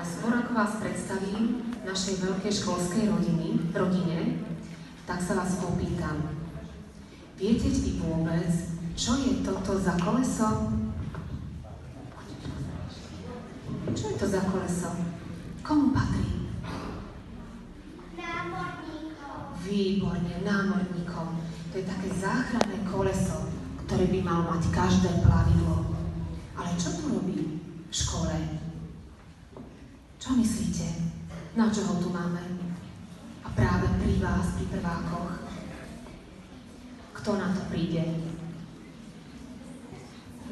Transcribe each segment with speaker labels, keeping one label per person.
Speaker 1: Ale skôr ako vás predstavím našej veľkej školskej rodiny, rodine, tak sa vás opýtam. Viete vy vôbec, čo je toto za koleso? Čo je to za koleso? Komu patrí?
Speaker 2: Námorníkom.
Speaker 1: Výborne, námorníkom. To je také záchranné koleso, ktoré by mal mať každé plavidlo. Ale čo tu robí v škole? Čo myslíte? Na čo ho tu máme? A práve pri vás, pri prvákoch. Kto na to príde?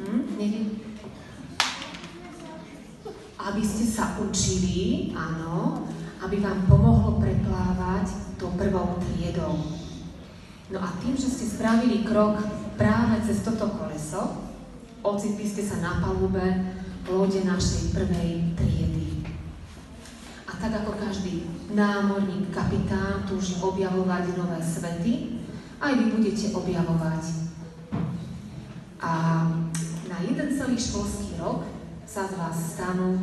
Speaker 1: Hm? Neviem. Aby ste sa učili, áno, aby vám pomohlo preplávať tou prvou triedou. No a tým, že ste spravili krok práve cez toto koleso, ocitli ste sa na palube lode našej prvej triedy. Tak ako každý námorník, kapitán túži objavovať nové svety, aj vy budete objavovať. A na jeden celý školský rok sa z vás stanú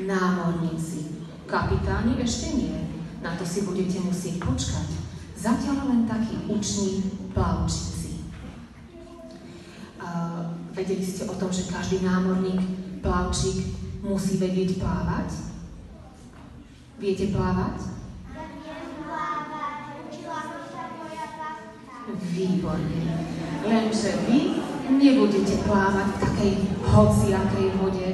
Speaker 1: námorníci. Kapitáni ešte nie, na to si budete musieť počkať. Zatiaľ len takí uční plavčíci. Uh, vedeli ste o tom, že každý námorník, plavčík musí vedieť plávať? Viete plávať? Výborne. Lenže vy nebudete plávať v takej hociakej vode.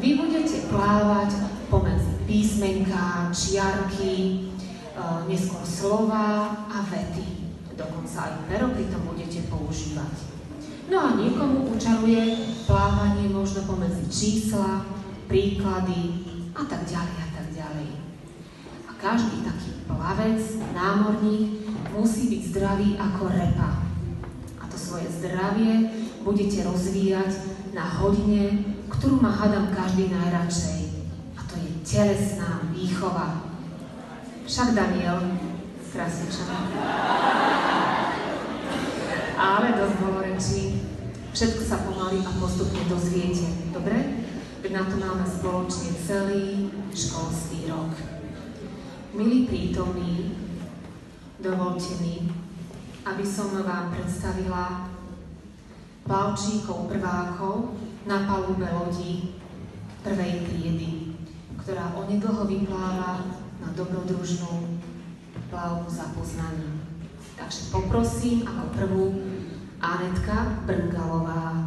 Speaker 1: Vy budete plávať pomedzi písmenka, čiarky, e, neskôr slova a vety. Dokonca aj pero pri tom budete používať. No a niekomu učaruje plávanie možno pomedzi čísla, príklady a tak ďalej a tak ďalej. Každý taký plavec, námorník musí byť zdravý ako repa. A to svoje zdravie budete rozvíjať na hodine, ktorú má hadam každý najradšej. A to je telesná výchova. Však Daniel, krásneča. Ale dosť bolo rečí. Všetko sa pomaly a postupne dozviete. Dobre? Veď na to máme spoločne celý školský rok. Milí prítomní, dovolte mi, aby som vám predstavila plavčíkov prvákov na palube lodi prvej triedy, ktorá onedlho vypláva na dobrodružnú plavbu za poznaním. Takže poprosím ako prvú Anetka Brngalová.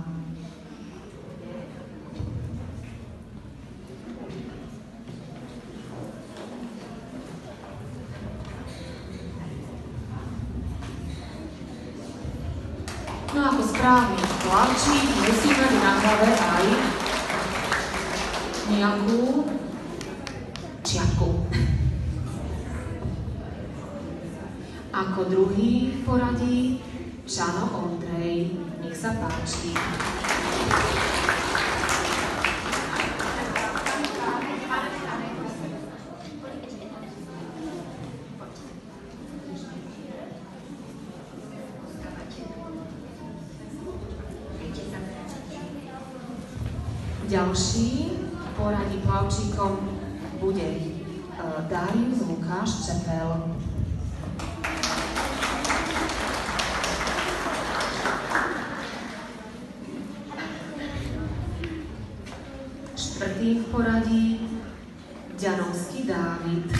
Speaker 1: No ako správny plavčík musí mať na hlave aj nejakú čiapku. Ako druhý poradí Čano Ondrej. Nech sa páči. Ďalší v poradí plavčíkom bude uh, Darius Lukáš Čepel. Štvrtý v poradí Ďanovský Dávid.